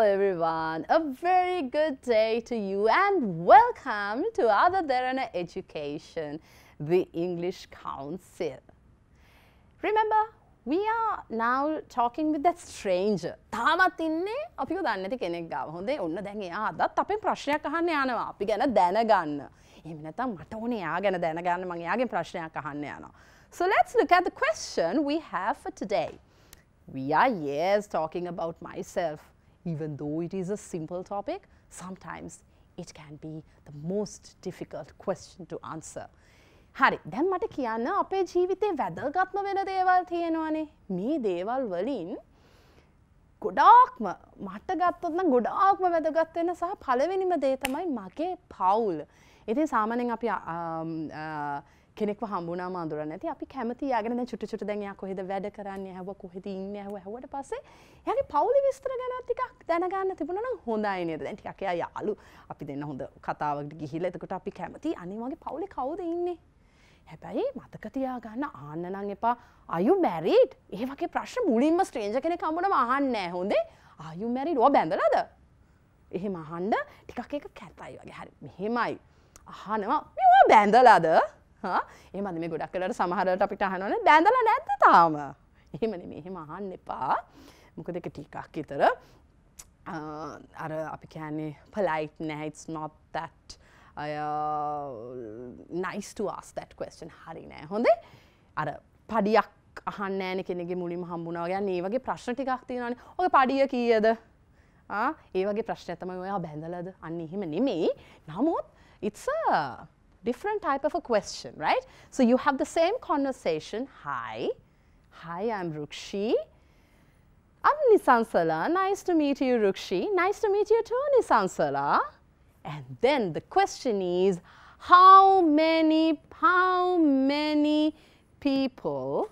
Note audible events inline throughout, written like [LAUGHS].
Hello everyone, a very good day to you and welcome to Ada Derana Education, the English Council. Remember, we are now talking with that stranger. තාමත් ඉන්නේ අපිව දන්නේ නැති කෙනෙක් ගාව. හොඳේ ඔන්න දැන් එයා අදත් අපෙන් ප්‍රශ්නයක් අහන්න යනවා. අපි ගැන දැනගන්න. එහෙම නැත්නම් මට ඕනේ එයා ගැන දැනගන්න මම එයාගෙන් ප්‍රශ්නයක් අහන්න යනවා. So let's look at the question we have for today. We are, yes, talking about myself. Even though it is a simple topic, sometimes it can be the most difficult question to answer. හරි දැන් මට කියන්න අපේ ජීවිතේ වැදගත්ම වෙන දේවල් තියෙනවානේ මේ දේවල් වලින් ගොඩාක්ම මට ගත්තොත්න ගොඩාක්ම වැදගත් වෙන සහ පළවෙනිම දේ තමයි මගේ පවුල්. ඉතින් සාමානෙන් අපි කෙනෙක් හම්බුනා අඳුර නැති. අපි කැමති යාගෙන චුට චුට දැන් කොහෙද වැඩ කරන්න? හැව කොහෙද ඉන්න? හැව හැවට පස්සේ යගේ පවුලි විස්තර ගැන ටිකක් දැනගන්න තිබුණ නම් හොඳයි නේද? දැන් ටිකක් එයා යාළු. අපි දෙන්න හොඳ කතාවකට ගිහිල්ලා. එතකොට අපි කැමති අනේ වගේ පවුලේ කවුද ඉන්නේ? හැබැයි මතක තියාගන්න ආන්න නම් එපා. අයු මැරිඩ් ඒ වගේ ප්‍රශ්න මුලින්ම ස්ට්‍රේන්ජ කෙනෙක් හම්බුනම අහන්නේ හොඳේ. ආයු මැරිඩ් ඔය බැඳලාද? එහෙම අහන්න ටිකක් එක කැතයි වගේ. හරි මෙහෙමයි. අහනවා. මෙවා බැඳලාද? එමද මේ ගොඩක් කලට සමහරට අපිට අහනවන බැඳල නැත්ත තාම? එහෙමන මෙහෙම අහන්න එපා. මොක දෙක ටිකක් ඉතර අර අපි කෑන්නේ පලයිට් නැහිටස් නොත් that uh, nice to ask that question. හරි නෑ. හොඳේ? අර පඩියක් අහන්න ෑන කෙනෙගේ මුලින් හම්බුණාවගේ ඒ වගේ ප්‍රශ්න ටිකක් තියෙනන ඔය පඩිය කියද? ඒ වගේ ප්‍රශ්න ඇතම ඔයා බැඳලද? අන්න එහෙම නෙමෙයි. නමුත් it's a different type of a question, right? So you have the same conversation. Hi, hi, I'm Rukshi. I'm Nisansala. Nice to meet you, Rukshi. Nice to meet you too, Nisansala. And then the question is, how many, how many people,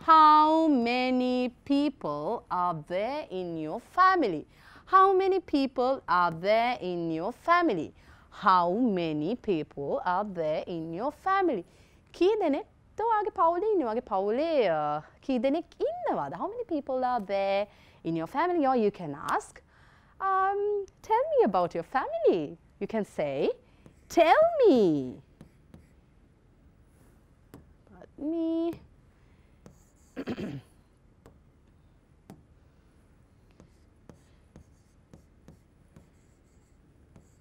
how many people are there in your family? How many people are there in your family? How many people are there in your family? කී දෙනෙක් ඔයාගේ පවුලේ ඉන්නේ? ඔයාගේ පවුලේ කී දෙනෙක් ඉන්නවද? How many people are there in your family? Or you can ask, um, tell me about your family. You can say, tell me. But me.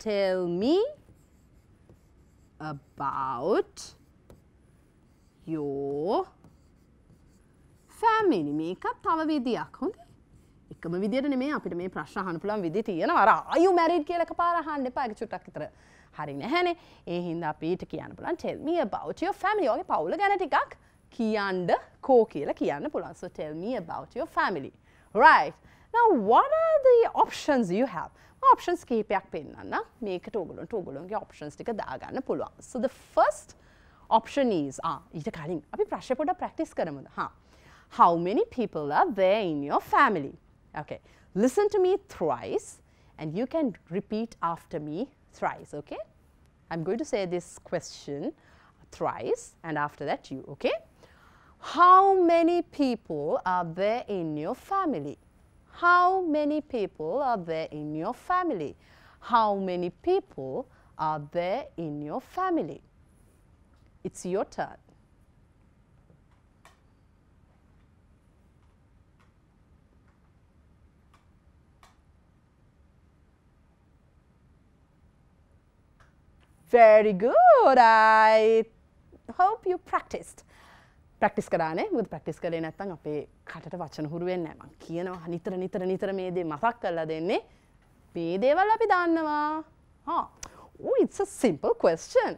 Tell me about your family. මේකත් තව විදියක් හොඳ. එකම විදියට නෙමේ අපිට මේ ප්‍රශ්න අහන්න පුළුවන් විදි තියෙනවා. අර ආයු මැරිඩ් කියලා එකපාර අහන්න එපා. ඒක චුට්ටක් විතර හරි නැහැනේ. ඒ හින්දා අපිට කියන්න පුළුවන් tell me about your family. ඔගේ පවුල ගැන ටිකක් කියන්න කෝ කියලා කියන්න පුළුවන්. So tell me about your family. Right. Now what are the options you have? Options කහිපයක් පෙන්න්න මේකට ඔගුලන්ට ඔගුලන්ගේ ඔප්ෂන්ස් ටික දාගන්න පුළුවන්. So the first option is ah ඊට කලින් අපි ප්‍රශ්න පොඩ ප්‍රැක්ටිස් කරමුද හා How many people are there in your family? Okay, listen to me thrice and you can repeat after me thrice, okay? I'm going to say this question thrice and after that you, okay? How many people are there in your family? How many people are there in your family? How many people are there in your family? It's your turn. Very good. I hope you practiced. Practice කරානේ මුද practice කරේ නැත්තම් අපේ කටට වචන හුරු වෙන්නේ නැහැ. මං කියනවා නිතර නිතර නිතර මේ දේ මතක් කරලා දෙන්නේ. මේ දේවල් අපි දන්නවා. හා. Oh, it's a simple question.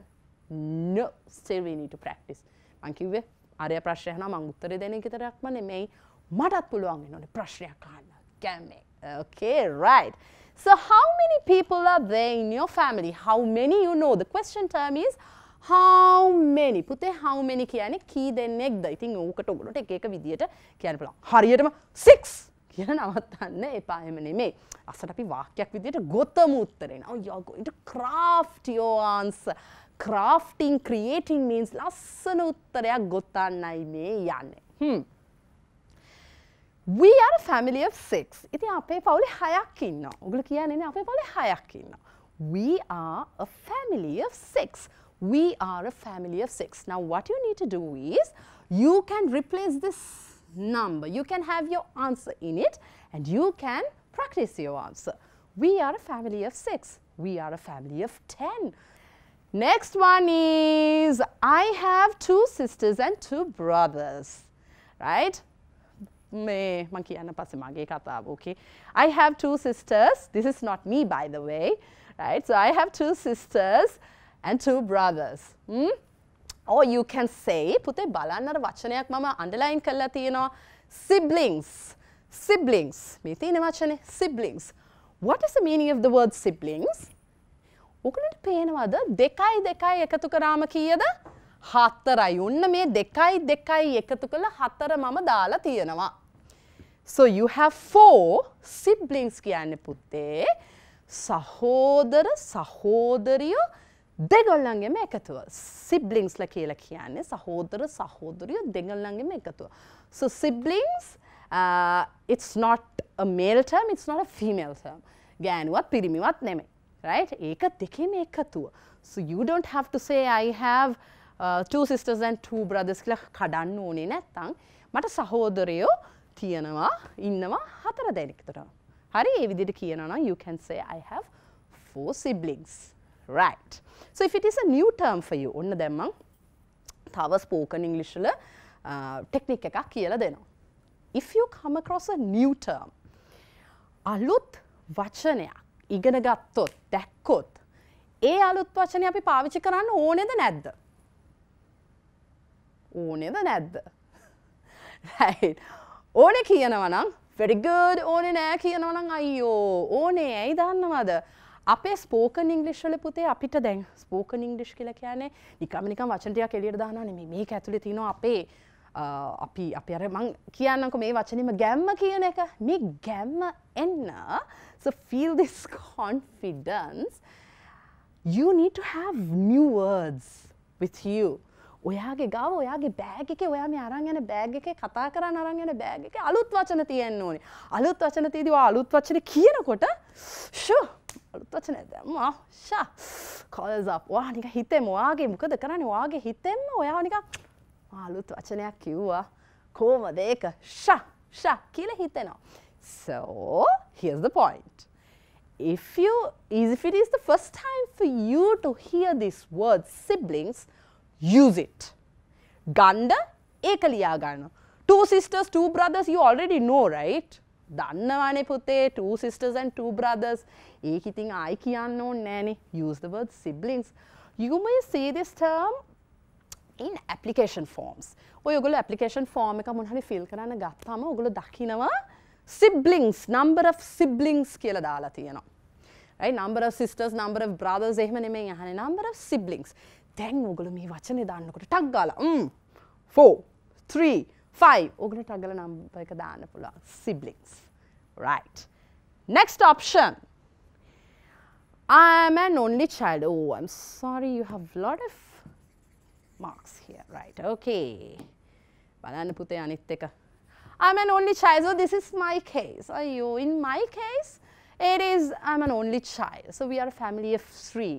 No, still we need to practice. මං කිව්වේ ආර්ය ප්‍රශ්නය අහනවා මං උත්තරේ දෙන එක විතරක්ම නෙමෙයි මටත් පුළුවන් වෙනෝනේ ප්‍රශ්නයක් අහන්න. ගැම්මේ. Okay, right. So how many people are there in your family? How many you know? The question term is how many? පුතේ how many කියන්නේ කී දෙනෙක්ද ඉතින් ඕකට ඔගොල්ලොට එක එක විදියට කියන්න පුළුවන්. හරියටම 6 කියලා නවත්තන්න එපා. එහෙම නෙමෙයි. අසට අපි වාක්‍යයක් විදියට ගොතමු උත්තරේ now you are going to craft your answer. Crafting creating means ලස්සන උත්තරයක් ගොතන්නයි මේ යන්නේ. hmm We are a family of six. ඉතින් අපේ පවුලේ හයක් ඉන්නවා. ඔගොල්ලෝ කියන්නේ අපේ පවුලේ හයක් ඉන්නවා. We are a family of six. We are a family of six. Now what you need to do is you can replace this number. You can have your answer in it and you can practice your answer. We are a family of six. We are a family of ten. Next one is I have two sisters and two brothers. Right? මේ මං කියන්න පස්සේ මගේ කතාව okay I have two sisters this is not me by the way right so I have two sisters and two brothers. Hmm? or you can say පුතේ බලන්න අර වචනයක් මම අන්ඩර්ලයින් කරලා තියෙනවා. Siblings. Siblings. මේ තියෙන වචනේ. Siblings. What is the meaning of the word siblings? ඔගලට පේනවද? දෙකයි දෙකයි එකතු කරාම කීයද? හතරයි. ඔන්න මේ දෙකයි දෙකයි එකතු කළ හතර මම දාලා තියෙනවා. So you have four siblings කියන්න පුත්තේ සහෝදර සහෝදරියෝ දෙගොල්ලන්ගේම එකතුව. සිබ්ලිංස්ල කියලා කියන්නේ සහෝදර සහෝදරියෝ දෙගොල්ලන්ගේම එකතුව. So siblings, uh, it's not a male term, it's not a female term. ගෑනුවත් පිරිමිවත් නෙමෙයි. Right? ඒක දෙකේම එකතුව. So you don't have to say I have uh, two sisters and two brothers කියලා කඩන්න ඕනේ නැත්තම් මට සහෝදරයෝ තියෙනවා ඉන්නවා හතර දෙනෙක්තර. හරි ඒ විදිහට කියනවා you can say I have four siblings. Right. So if it is a new term for you ඔන්න දැන් මං තව spoken English වල ටෙක්නික් uh, එකක් කියලා දෙනවා. If you come across a new term අලුත් වචනයක් ඉගෙන ගත්තොත් දැක්කොත් ඒ අලුත් වචනය අපි පාවිච්චි කරන්න ඕනෙද නැද්ද? ඕනෙද නැද්ද ඕනෙ කියනවනම් වැඩිගඩ් ඕනෙ නෑ කියනවනම් අයියෝ ඕනේ ඇයි දන්නවද අපේ ස්පෝකන් ඉංගලිශ්වල පුතේ අපිට දැන් ස්පෝකන් ඉංගලිෂ් කියල කියන්නේ නිකම නිකම් වචනටයක් එලියට දාන නෙමේ මේ ඇතුළේ තිනවා අපේ අපි අපි අර මං කියන්නක මේ වචනීම ගැම්ම කියන එක. මේ ගැම්ම එන්න so feel this [LAUGHS] confidence. You need to have new words with you. ඔයාගේ ගව ඔයාගේ බෑග එක ඔයා මේ අරන් යන බෑග් එක කතා කරන්න අරන් යන බෑග් එක අලුත් වචන තියෙන්න ඕනේ. අලුත් වචන තියදී ඔයා අලුත් වචන කියනකොට ෂෝ අලුත් වචන දැම්මා ෂා calls up. ඔයා නිකන් හිතෙම ඔයාගේ මොකද කරන්නේ? ඔයාගේ හිතෙන්ම ඔයා නිකන් අලුත් වචනයක් කිව්වා. කොහමද ඒක? ෂා ෂා කියලා හිතෙනවා. So, here's the point. If you, if it is the first time for you to hear this word siblings, use it. ගණ්ඩ ඒක ලියා ගන්න. Two sisters, two brothers, you already know, right? දන්නවානේ පුතේ two sisters and two brothers. ඒක ඉතින් ආයි කියන්න ඕනේ නෑනේ. Use the word siblings. You may see this term in application forms. ඔය ඔයගොල්ලෝ application form එක මොන හරි fill කරන්න ගත්තාම ඔයගොල්ලෝ දකිනවා siblings number of siblings කියලා දාලා තියෙනවා. right number of sisters number of brothers එහෙම නෙමෙයි අහන්නේ number of siblings. දැන් ඔගොල මේ වචනේ දාන්නකොට ටක් ගාලා 4 3 5 ඔගල ටගල නම්බ එක දාන්න පුළුවන් siblings right next option I'm an only child oh I'm sorry you have lot of marks here right okay බලන්න පුතේ අනිත් එක I'm an only child so this is my case are you in my case it is I'm an only child so we are a family of three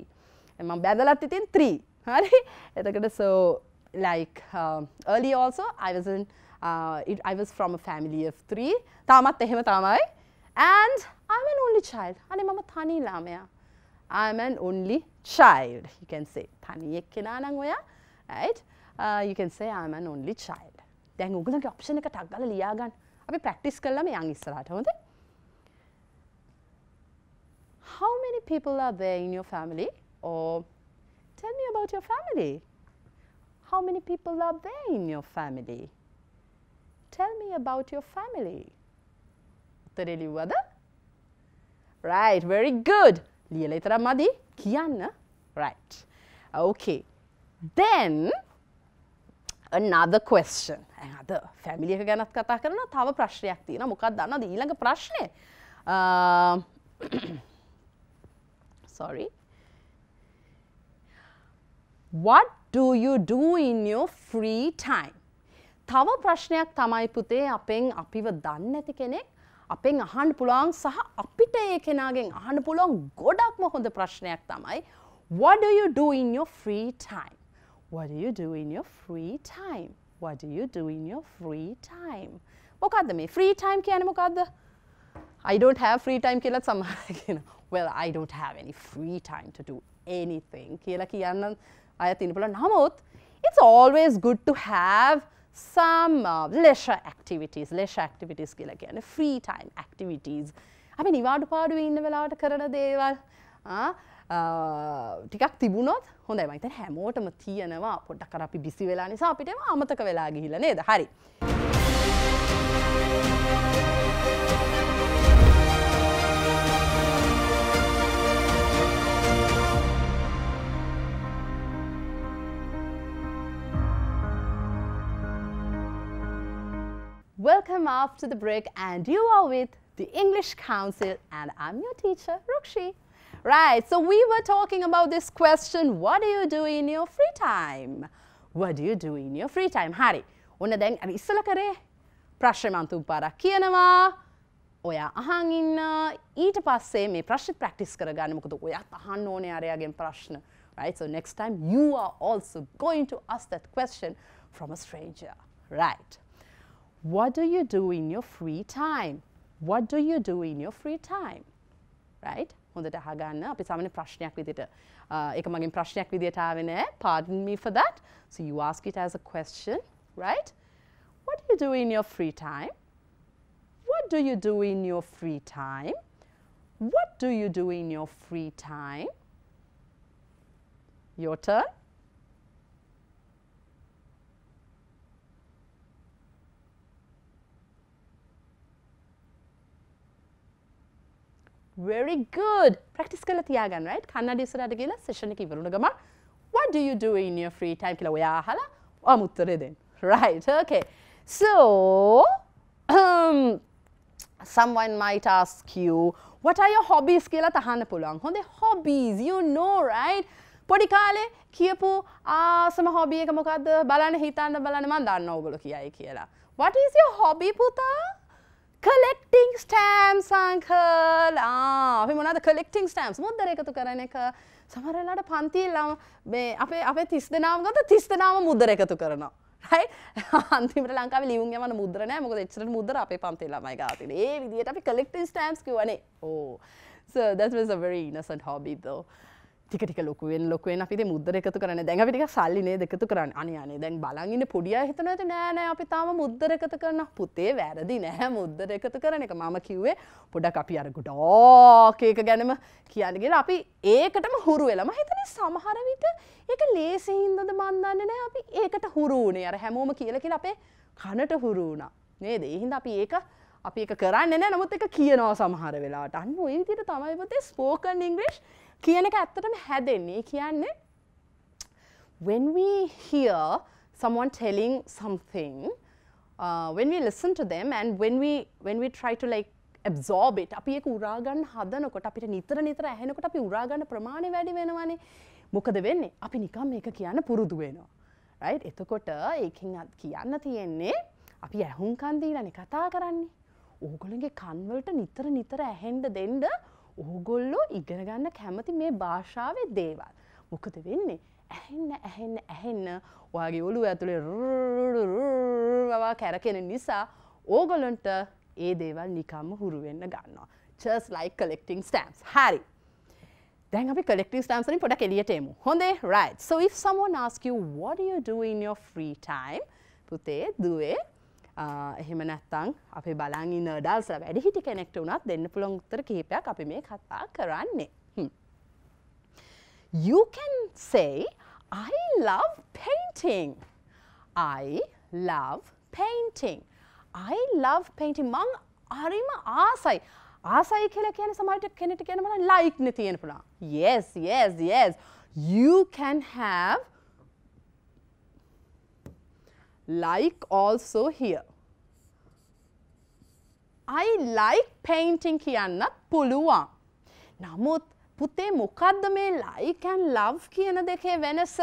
මම බැදලත් ඉතින් 3 හරි. එතකට so like uh, early also I was in uh, it, I was from a family of three. තාමත් එහෙම තමයි. And I'm an only child. අනේ මම තනි ළමයා. I'm an only child. You can say තනි එක්කෙනා නම් ඔයා right? Uh, you can say I'm an only child. දැන් උගලගේ ඔප්ෂන් එක ටක් ගාලා ලියා ගන්න. අපි ප්‍රැක්ටිස් කළාම යන් ඉස්සරහට හොඳයි How many people are there in your family? Or Tell me about your family. How many people are there in your family? Tell me about your family. උත්තරේ ලිව්වද? Right, very good. ලියලා විතරක් මදි කියන්න. Right. Okay. Then another question. අද family එක ගැනත් කතා කරනවා තව ප්‍රශ්නයක් තියෙනවා. මොකක්ද දන්නවද ඊළඟ ප්‍රශ්නේ? Uh, [COUGHS] sorry. What do you do in your free time? තව ප්‍රශ්නයක් තමයි පුතේ අපෙන් අපිව දන්න ඇති කෙනෙක් අපෙන් අහන්න පුළුවන් සහ අපිට ඒ කෙනාගෙන් අහන්න පුළුවන් ගොඩක්ම හොඳ ප්‍රශ්නයක් තමයි What do you do in your free time? What do you do in your free time? What do you do in your free time? මොකක්ද මේ free time කියන්නේ මොකක්ද? I don't have free time කියලා සමහර කියන. Well, I don't have any free time to do anything කියලා කියන්න අය තින පුළුවන්. නමුත් it's always good to have some uh, leisure activities. leisure activities කියලා කියන්නේ free time activities. අපි නිවාඩු පාඩුවේ ඉන්න වෙලාවට කරන දේවල් ටිකක් තිබුණොත් හොඳයි මයිත හැමෝටම තියෙනවා පොඩ්ඩක් කර අපි බිසි වෙලා නිසා අපිටම අමතක වෙලා ගිහිල්ලා නේද හරි. Welcome after the break and you are with the English Council and I'm your teacher, Rukshi. Right, so we were talking about this question, what do you do in your free time? What do you do in your free time? හරි, ඔන්න දැන් අර ඉස්සල කරේ ප්‍රශ්නමන්තුම් පාරක් කියනවා, ඔයා අහන් ඉන්න ඊට පස්සේ මේ ප්‍රශ්න ප්‍රැක්ටිස් කරගන්න මොකද ඔයාත් අහන්න ඕනේ අරයාගෙන් ප්‍රශ්න. Right, so next time you are also going to ask that question from a stranger. Right. What do you do in your free time? What do you do in your free time? Right? හොඳට අහගන්න අපි සාමාන්‍ය ප්‍රශ්නයක් විදිහට ඒක මගෙන් ප්‍රශ්නයක් විදිහට ආවේ නෑ. Pardon me for that. So you ask it as a question, right? What do you do in your free time? What do you do in your free time? What do you do in your free time? Your turn. Very good. Practice කරලා තියාගන්න right? කන්නඩි ඉස්සරහට ගිහලා session එක ඉවරුන ගමන් what do you do in your free time කියලා ඔයා අහලා ඔයාම උත්තරේ දෙන්න. Right okay. So um, someone might ask you what are your hobbies කියලා තහන්න පුළුවන්. හොඳේ hobbies you know right? පොඩි කාලේ කියපු ආසම හොබි එක මොකද්ද? බලන්න හිතන්න බලන්න මන් දන්න ඕගොල්ලෝ කියයි කියලා. What is your hobby පුතා? කලෙක්ටිං ස්ටෑම් සංකල් අපි මොනද කලෙක්ටිං ස්ටෑම්ස් මුද්දර එකතු කරන එක. සමරලාට පන්තිල්ලම මේ අපේ අපේ තිස් දෙනාම ගත තිස් දෙනාම මුද්දර එකතු කරනවා. [LAUGHS] අන්තිමට ලංකාව ලියුන් යමන මුද්‍රනෑ මොක එච්චට මුද්‍ර අපේ පන්ති ළමයි ගාතින ඒ විදිට අපි කලෙක්ටින් ස්ටම්ස් කිවනේ ඕ so that was a very innocent hobby though. ටික ටික ලොකුවෙන් ලොකුවෙන් අපිට මුද්දර එකතු කරන්න. දැන් අපි ටික සල්ලි නේද එකතු කරන්න? අනේ අනේ දැන් බලන් ඉන්න පොඩි අය හිතනවා නෑ නෑ අපි තාම මුද්දර එකතු කරන පුතේ වැරදි නෑ මුද්දර එකතු කරන එක. මම කිව්වේ පොඩක් අපි අර ගොඩාක් ඒක ගැනම කියන්න කියලා. අපි ඒකටම හුරු වෙලා මම හිතන්නේ සමහර විට ඒක ලේසි හින්දාද මන් දන්නේ නෑ. අපි ඒකට හුරු වුණේ. අර හැමෝම කියලා කියලා අපේ කනට හුරු වුණා. නේද? ඒ හින්දා අපි ඒක අපි එක කරන්න නෑ. නමුත් එක කියනවා සමහර වෙලාට අන්න ඔය විදිහට තමයි පුතේ ස්පෝකන් ඉංග්‍රීසි කියන එක ඇත්තටම හැදෙන්නේ. කියන්නේ when we hear someone telling something uh, when we listen to them and when we when we try to like absorb it අපි ඒක උරා ගන්න හදනකොට අපිට නිතර නිතර ඇහෙනකොට අපි උරා ගන්න ප්‍රමාණය වැඩි වෙනවනේ. මොකද වෙන්නේ? අපි නිකම් මේක කියන්න පුරුදු වෙනවා. Right? එතකොට ඒකෙන් කියන්න තියෙන්නේ අපි ඇහුම්කන් දීලානේ කතා කරන්නේ. ඕගොල්ලන්ගේ කන්වලට නිතර නිතර ඇහෙන්න දෙන්න ඕගොල්ලෝ ඉගෙන ගන්න කැමති මේ භාෂාවේ දේවල්. මොකද වෙන්නේ ඇහෙන්න ඇහෙන්න ඇහෙන්න ඔයාගේ ඔලු ඇතුළේ වා කැරකෙන නිසා ඕගොලොන්ට ඒ දේවල් නිකම්ම හුරුවෙන්න ගන්නවා. just like collecting stamps. හරි. දැන් අපි collecting stamps පොඩක් එළියට එමු. හොඳේ? right. so if someone asks you what do you do in your free time? පුතේ දුවේ එහෙම නැත්තං අපි බලන් ඉන්න ඩල්ස වැඩි හිටි කෙනෙක්ට වුණත් දෙන්න පුළොන් උත්තර කිහිපයක් අපි මේ කතා කරන්නේ. You can say, I love painting. I love painting. I love painting. මං හරිම ආසයි. ආසයි කියලා කියන සමහරට කෙනෙක්ට කියන මම like නේ තියෙන පුළුවන්. Yes, yes, yes. You can have like also here. I like painting කියන්නත් පුළුවන්. නමුත් පුතේ මොකක්ද මේ like and love කියන දෙකේ වෙනස?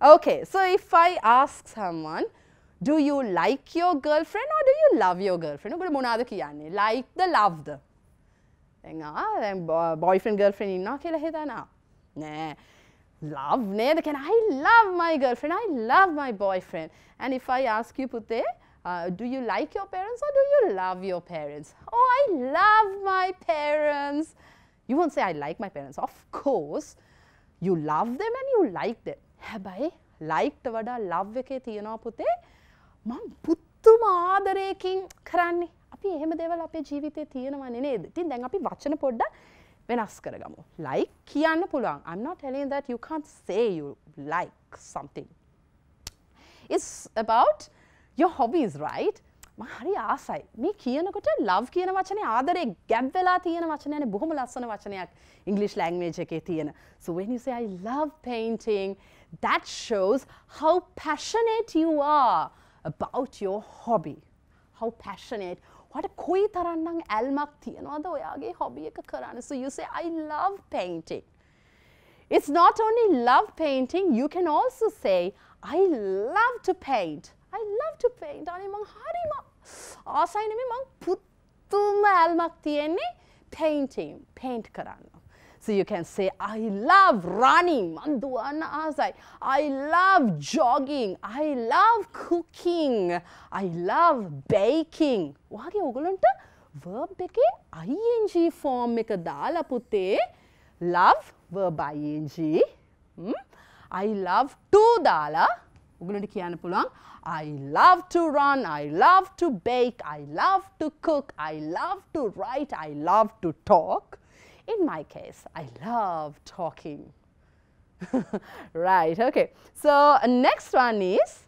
Okay, so if I ask someone, do you like your girlfriend or do you love your girlfriend? ඔකට මොනාද කියන්නේ? like the loved. දැන් ආ දැන් boyfriend girlfriend ඉන්නවා කියලා හිතනවා. නෑ. Love නේද? Can I love my girlfriend? I love my boyfriend. And if I ask you පුතේ, uh, do you like your parents or do you love your parents? Oh, I love my parents. You won't say I like my parents. Of course, you love them and you like them. හැබැයි ලයික්ට වඩා love එකේ තියෙනවා පුතේ මං පුත්තුම ආදරයකින් කරන්නේ අපි එහෙම දෙවල් අපේ ජීවිතය තියෙනවන නේද තින් දැන් අපි වචන පොඩ්ඩ වෙනස් කරගමු like කියන්න පුළුවන් I'm not telling that you can't say you like something it's about your hobbies right හරි ආසයි මේ කියනකොට ලව් කියන වචනේ ආදරේ ගැබ් වෙලා තියෙන වචනයනේ බොහොම ලස්සන වචනයක් ඉංග්‍රීසි ලැන්ග්වේජ් එකේ තියෙන so when you say I love painting that shows how passionate you are about your hobby. How passionate. What කොයි තරන්නම් ඇල්මක් තියනවාද ඔයාගේ hobby එක කරන්න. So you say, I love painting. It's not only love painting, you can also say, I love to paint. I love to paint. අනේ මං හරිම ආසයි නෙමෙයි මං පුදුම ඇල්මක් තියෙන්නේ painting, paint කරන්න. So you can say, I love running, manduana asai. I love jogging. I love cooking. I love baking. වගේ ඔගලන්ට verb එකේ ing form එක දාලා පුතේ love verb ing hmm? I love to දාලා ඔගලන්ට කියන්න පුළුවන් I love to run, I love to bake, I love to cook, I love to write, I love to talk. In my case, I love talking. [LAUGHS] right, okay. So uh, next one is,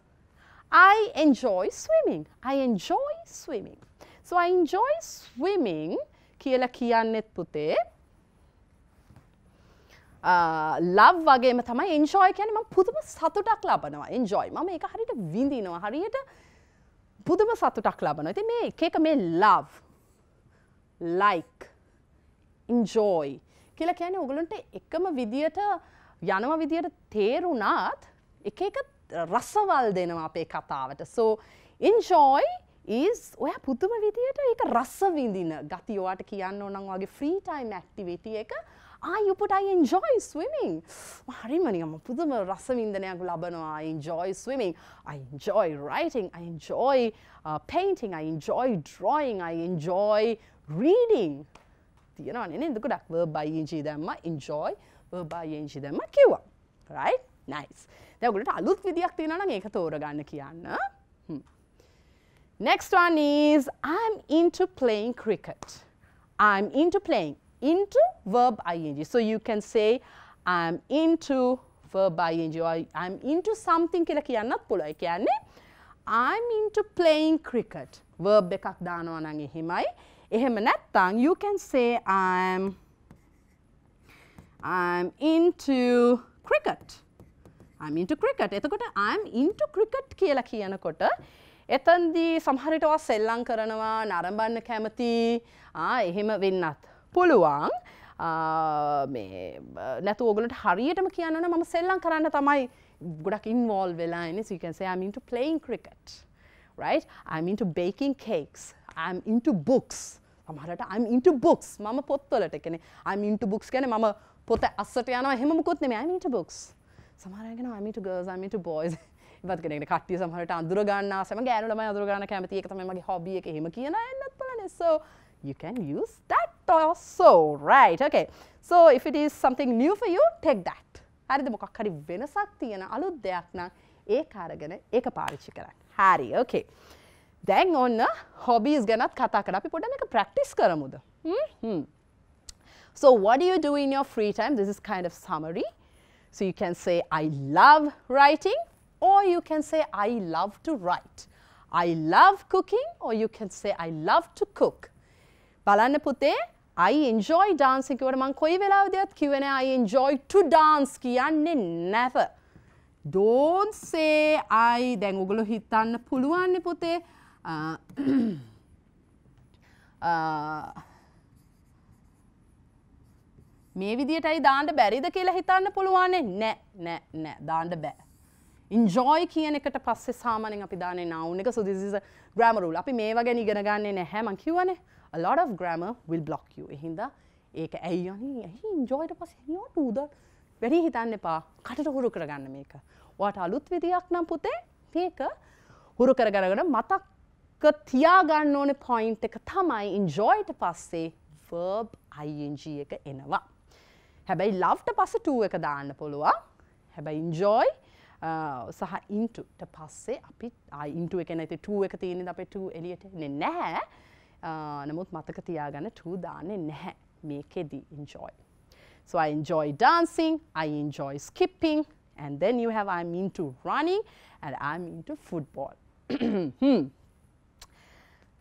I enjoy swimming. I enjoy swimming. So I enjoy swimming කියලා කියන්නෙත් පුතේ love වගේම තමයි enjoy කියන්නේ මම පුදුම සතුටක් ලබනවා. එන්ජෝයි මම ඒක හරියට විඳිනවා. හරියට පුදුම සතුටක් ලබනවා. ඉතින් මේ එක එක මේ love like enjoy කියලා කියන්නේ ඔගලන්ට එකම විදියට යනම විදියට තේරුණාත් එක එක රසවල් දෙනවා අපේ කතාවට. So enjoy is ඔය පුදුම විදියට ඒක රස විඳින ගති ඔයාට කියන්න ඕනම් වගේ free time activity එක Ah, you put I enjoy swimming. හරිම නිකම් පුදුම රස වින්දනයක් ලබනවා. I enjoy swimming. I enjoy writing. I enjoy uh, painting. I enjoy drawing. I enjoy reading. තියෙනවා නේද ගොඩක් verb ing දැම්ම enjoy verb ing දැම්ම කිව්වා right nice දැන් ඔයගොල්ලන්ට අලුත් විදියක් තියෙනවා නම් ඒක තෝරගන්න කියන්න hmm. next one is I'm into playing cricket I'm into playing Into verb ing. So you can say I'm into verb ing or I'm into something කියලා කියන්නත් පුළුවන්. කියන්නේ I'm into playing cricket. Verb එකක් දානවා නම් එහෙමයි. එහෙම නැත්තං you can say I'm I'm into cricket. I'm into cricket. එතකොට I'm into cricket කියලා කියනකොට එතන්දී සමහරටවා සෙල්ලං කරනවා නරඹන්න කැමති. එහෙම වෙන්නත්. පුළුවන්. මේ නැතු ඔගලට හරියටම කියන්න මම සෙල්ලං කරන්න තමයි ගොඩක් ඉන්වෝල් වෙලාන so you can say I'm into playing cricket right? I'm into baking cakes. I'm into books. සමහරට I'm into books. මම පොත්වලට කෙනෙ I'm into books ගැන මම පොත අස්සට යනවා. එහෙම මුකුත් නෙමෙයි. I'm into books. සමහර අය කියනවා I'm into girls I'm into boys. ඉවත් කෙනෙක්ට කට්ටිය සමහරට අඳුර ගන්න ආසම ගෑනු ළමයි අඳුර ගන්න කැමති. ඒක තමයි මගේ හොබි එක එහෙම කියන අය එන්නත් බලන්නේ. So you can use that also right okay so if it is something new for you take that හරිද මොකක් හරි වෙනසක් තියෙන අලුත් දෙයක් නම් ඒක අරගෙන ඒක පාවිච්චි කරන්න හරි okay දැන් ඔන්න හොබීස් ගැනත් කතා කර අපි පොඩ එක practice කරමුද So what do you do in your free time? This is kind of summary. So you can say, I love writing, or you can say, I love to write. I love cooking, or you can say, I love to cook. බලන්න පුතේ, I enjoy dancing. කිව්වට මං කොයි වෙලාවදත් කිව්වනේ I enjoy to dance කියන්නේ never. Don't say I. දැන් ඔයගොල්ලෝ හිතන්න පුළුවන් පුතේ මේ විදිටයි දාන්න බැරිද කියලා හිතන්න පුළුවන්නේ? නෑ නෑ නෑ දාන්න බෑ. ඉන්ජෝයි කියන එකට පස්සේ සාමානෙන් අපි දානේ නවුන් එක. So this is a grammar rule. අපි මේවා ගැන ඉගෙන ගන්නේ නැහැ. මං කියවනේ a lot of grammar will block you. එහින්දා ඒක ඇයි යනි ඇයි ඉන්ජෝයිට පස්සේ you do that වැඩි හිතන්න එපා. කටට හුරු කරගන්න මේක. ඔයාට අලුත් විදියක් නම් පුතේ මේක හුරු කරගරගෙන මතක්ක තියාගන්න ඕන පොයින්් එක තමයි ඉන්ජෝයිට පස්සේ verb ing එක එනවා. හැබැයි ලව්ට පස 2 එක දාන්න පුළුවන්. හැබැයි ඉන්ජෝයි සහ ඉන්ටට පස්සේ අපි ඉන්ට එක නැති 2 එක තියෙන අප 2 එලියට නැහැ. නමුත් මතක තියාගන්න 2 දාන්නේ නැහැ මේකෙදී enjoy. So I enjoy dancing, I enjoy skipping, and then you have I'm into running and I'm into football. [CLEARS THROAT] hmm.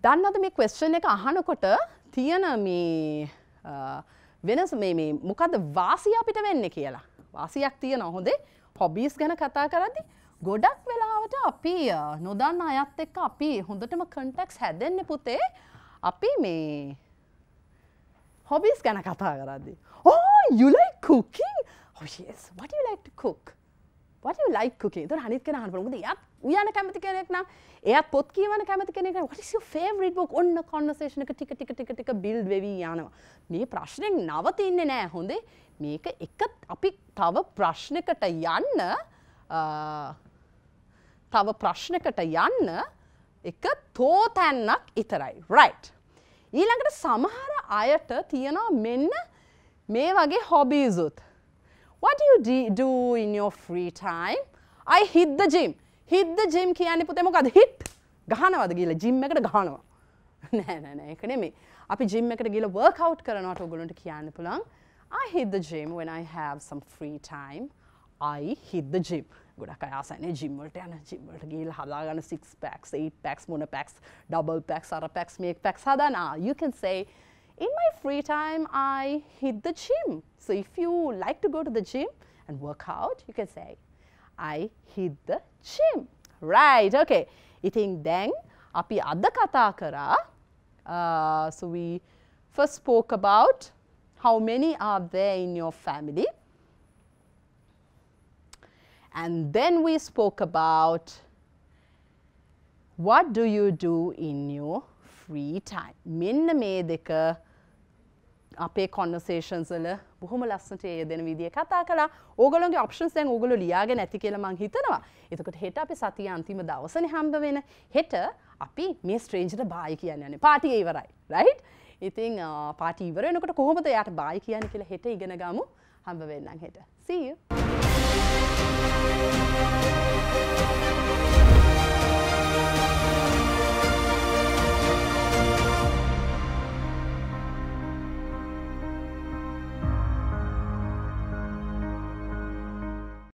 දන්නද මේ ක්වෙස්චන් එක අහනකොට තියෙන මේ වෙනස් මේ මේ මොකද වාසිය අපිට වෙන්න කියලා. වාසියක් තියෙන හොඳේ හොබීස් ගැන කතා කරදි ගොඩක් වෙලාවට අපි නොදන්න අයත් එක්ක අපි හොඳටම කන්ටෙක්ස් හැදෙන්න පුතේ අපි මේ hobbies ගැන කතා කරද්දි. Oh, you like cooking? Oh yes, what do you like to cook? What do you like cooking? එතකොට අනිත් කෙනා අහන්න පුළුවන්. මොකද එයාත් උයන කැමති කෙනෙක් නම් එයාත් පොත් කියවන කැමති කෙනෙක් නම් what is your favorite book? ඔන්න conversation එක ටික ටික ටික ටික build වෙවි යනවා. මේ ප්‍රශ්නෙන් නවතින්නේ නෑ හොඳේ. මේක එක අපි තව ප්‍රශ්නකට යන්න තව ප්‍රශ්නකට යන්න එක තෝතැන්නක් ඉතරයි. right. ඊළඟට සමහර අයට තියෙනවා මෙන්න මේ වගේ හොබීසුත්. What do you do in your free time? I hit the gym. hit the gym කියන්නේ පුතේ මොකද? hit ගහනවද ගිහලා gym එකට ගහනවා. [LAUGHS] නෑ නෑ නෑ ඒක නෙමෙයි. අපි gym එකට ගිහලා workout කරනවට ඔයගොල්ලන්ට කියන්න පුළුවන්. I hit the gym when I have some free time. I hit the gym. ගොඩක් අයාසනේ ජිම්වලට යන ජිම්වලට ගිහිල් හදාගන්න 6 packs 8 packs මොන packs double packs අර packs මේක packs හදාන you can say in my free time I hit the gym so if you like to go to the gym and work out you can say I hit the gym right okay ඉතින් දැන් අපි අද කතා කරා uh, so we first spoke about how many are there in your family And then we spoke about what do you do in your free time. මෙන්න මේ දෙක අපේ කොන්වර්සේෂන්ස් වල බොහොම ලස්සනට ඒ දෙන විදිය කතා කළා. ඕගොල්ලෝගේ ඔප්ෂන්ස් දැන් ඕගොල්ලෝ ලියාගෙන ඇති කියලා මං හිතනවා. එතකොට හෙට අපි සතිය අන්තිම දවසනේ හම්බ වෙන. හෙට අපි මේ ස්ට්‍රේන්ජර්ට බායි කියන්න යන්නේ. පාටිය ඉවරයි. රයිට්? ඉතින් පාටි ඉවර වෙනකොට කොහොමද එයාට බායි කියන්නේ කියලා හෙට ඉගෙන ගමු. හම්බ වෙන්නම් හෙට. See you. Música